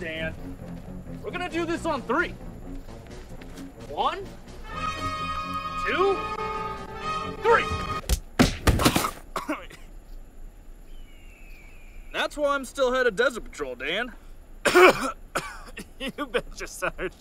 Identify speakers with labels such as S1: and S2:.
S1: Dan. We're gonna do this on three. One, two, three.
S2: That's why I'm still head of Desert Patrol, Dan.
S3: you betcha, Sarge.